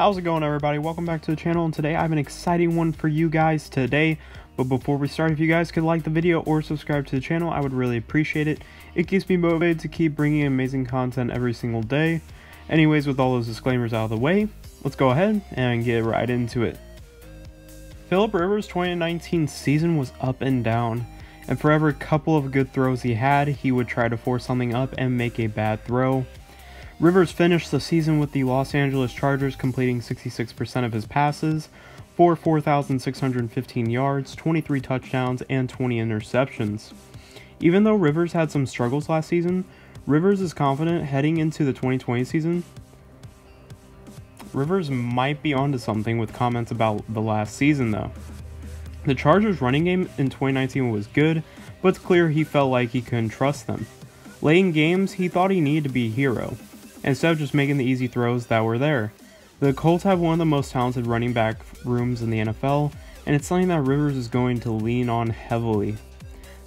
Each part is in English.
How's it going everybody? Welcome back to the channel and today I have an exciting one for you guys today. But before we start, if you guys could like the video or subscribe to the channel, I would really appreciate it. It keeps me motivated to keep bringing amazing content every single day. Anyways, with all those disclaimers out of the way, let's go ahead and get right into it. Philip Rivers' 2019 season was up and down, and for every couple of good throws he had, he would try to force something up and make a bad throw. Rivers finished the season with the Los Angeles Chargers completing 66% of his passes for 4,615 yards, 23 touchdowns, and 20 interceptions. Even though Rivers had some struggles last season, Rivers is confident heading into the 2020 season. Rivers might be onto something with comments about the last season, though. The Chargers' running game in 2019 was good, but it's clear he felt like he couldn't trust them. Late in games, he thought he needed to be a hero, instead of just making the easy throws that were there. The Colts have one of the most talented running back rooms in the NFL, and it's something that Rivers is going to lean on heavily.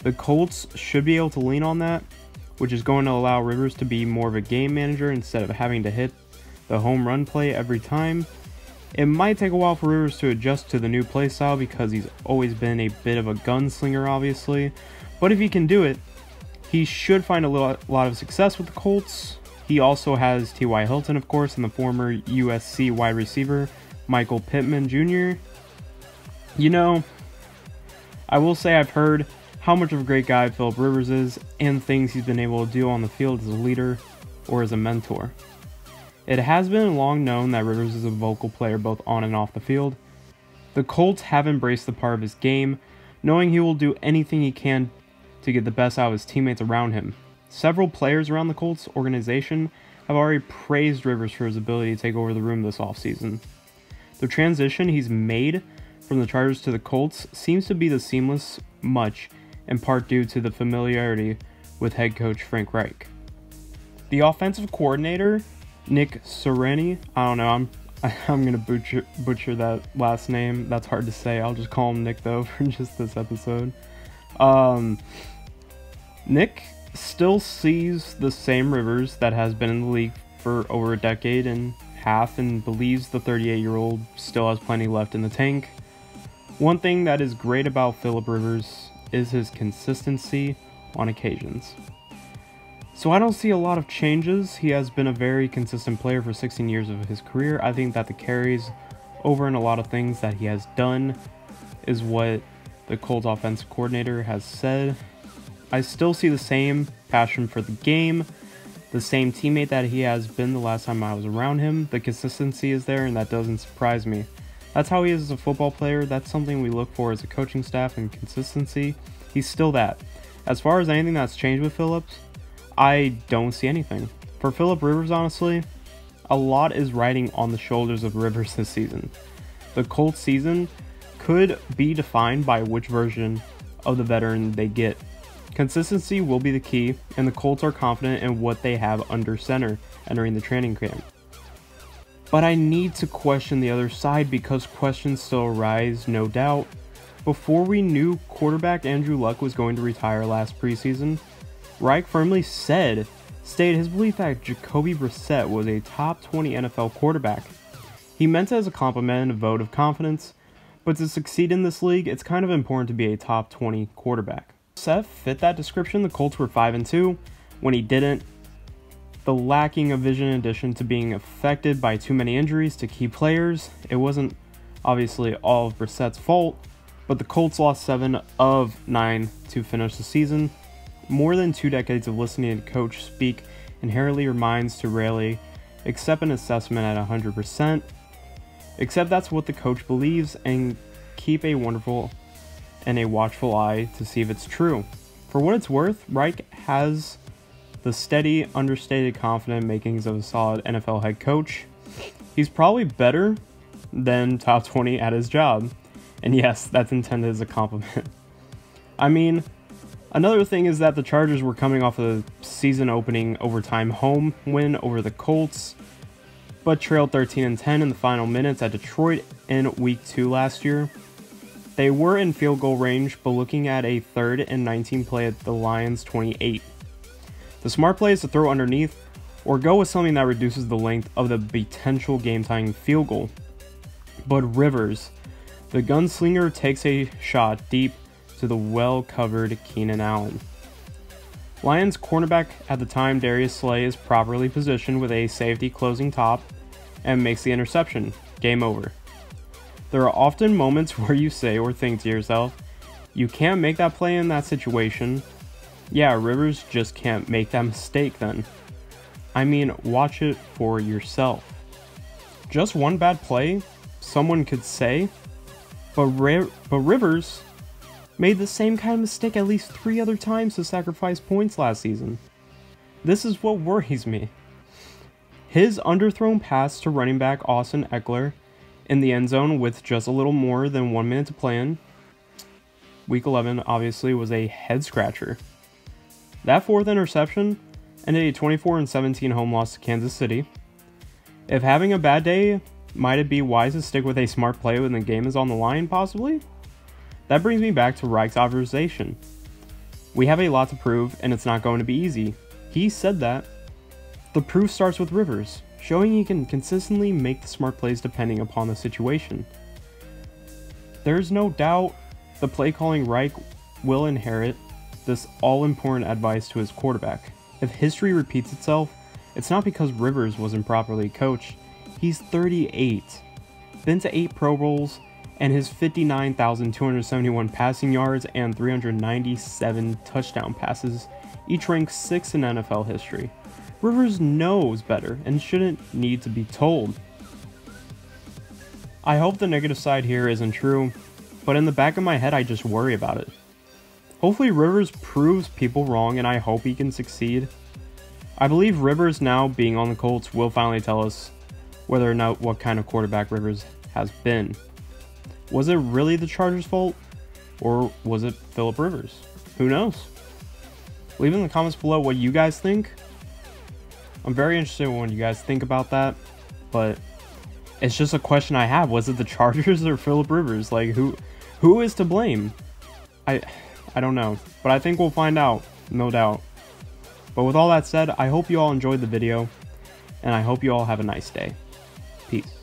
The Colts should be able to lean on that, which is going to allow Rivers to be more of a game manager instead of having to hit the home run play every time. It might take a while for Rivers to adjust to the new play style because he's always been a bit of a gunslinger, obviously. But if he can do it, he should find a lot of success with the Colts. He also has T.Y. Hilton, of course, and the former USC wide receiver, Michael Pittman Jr. You know, I will say I've heard how much of a great guy Philip Rivers is and things he's been able to do on the field as a leader or as a mentor. It has been long known that Rivers is a vocal player both on and off the field. The Colts have embraced the part of his game, knowing he will do anything he can to get the best out of his teammates around him. Several players around the Colts organization have already praised Rivers for his ability to take over the room this offseason. The transition he's made from the Chargers to the Colts seems to be the seamless much, in part due to the familiarity with head coach Frank Reich. The offensive coordinator, Nick Sirianni, I don't know, I'm I'm gonna butcher butcher that last name. That's hard to say. I'll just call him Nick though for just this episode. Um, Nick still sees the same Rivers that has been in the league for over a decade and half and believes the 38 year old still has plenty left in the tank. One thing that is great about Philip Rivers is his consistency on occasions. So I don't see a lot of changes. He has been a very consistent player for 16 years of his career. I think that the carries over in a lot of things that he has done is what the Colts offensive coordinator has said I still see the same passion for the game, the same teammate that he has been the last time I was around him. The consistency is there, and that doesn't surprise me. That's how he is as a football player. That's something we look for as a coaching staff and consistency. He's still that. As far as anything that's changed with Phillips, I don't see anything. For Philip Rivers, honestly, a lot is riding on the shoulders of Rivers this season. The Colts season could be defined by which version of the veteran they get Consistency will be the key, and the Colts are confident in what they have under center entering the training camp. But I need to question the other side because questions still arise, no doubt. Before we knew quarterback Andrew Luck was going to retire last preseason, Reich firmly said, stated his belief that Jacoby Brissett was a top 20 NFL quarterback. He meant it as a compliment and a vote of confidence, but to succeed in this league, it's kind of important to be a top 20 quarterback. Seth fit that description. The Colts were 5 and 2. When he didn't, the lacking of vision in addition to being affected by too many injuries to key players, it wasn't obviously all of Brissett's fault, but the Colts lost 7 of 9 to finish the season. More than two decades of listening to coach speak inherently reminds to rarely accept an assessment at 100%, except that's what the coach believes and keep a wonderful and a watchful eye to see if it's true. For what it's worth, Reich has the steady, understated, confident makings of a solid NFL head coach. He's probably better than top 20 at his job. And yes, that's intended as a compliment. I mean, another thing is that the Chargers were coming off a season opening overtime home win over the Colts, but trailed 13 and 10 in the final minutes at Detroit in week 2 last year. They were in field goal range, but looking at a third and 19 play at the Lions 28. The smart play is to throw underneath, or go with something that reduces the length of the potential game tying field goal. But Rivers, the gunslinger, takes a shot deep to the well covered Keenan Allen. Lions cornerback at the time, Darius Slay, is properly positioned with a safety closing top and makes the interception. Game over. There are often moments where you say or think to yourself, you can't make that play in that situation. Yeah, Rivers just can't make that mistake then. I mean, watch it for yourself. Just one bad play, someone could say, but, but Rivers made the same kind of mistake at least three other times to sacrifice points last season. This is what worries me. His underthrown pass to running back Austin Ekeler in the end zone with just a little more than one minute to play in, week 11 obviously was a head scratcher. That fourth interception ended a 24 17 home loss to Kansas City. If having a bad day, might it be wise to stick with a smart play when the game is on the line, possibly? That brings me back to Reich's observation. We have a lot to prove, and it's not going to be easy. He said that. The proof starts with Rivers, showing he can consistently make the smart plays depending upon the situation. There's no doubt the play calling Reich will inherit this all important advice to his quarterback. If history repeats itself, it's not because Rivers wasn't properly coached. He's 38, been to 8 Pro Bowls, and his 59,271 passing yards and 397 touchdown passes each rank 6th in NFL history. Rivers knows better and shouldn't need to be told. I hope the negative side here isn't true, but in the back of my head I just worry about it. Hopefully Rivers proves people wrong and I hope he can succeed. I believe Rivers now being on the Colts will finally tell us whether or not what kind of quarterback Rivers has been. Was it really the Chargers' fault? Or was it Philip Rivers? Who knows? Leave in the comments below what you guys think. I'm very interested in what you guys think about that, but it's just a question I have. Was it the Chargers or Philip Rivers? Like who who is to blame? I I don't know, but I think we'll find out, no doubt. But with all that said, I hope you all enjoyed the video, and I hope you all have a nice day. Peace.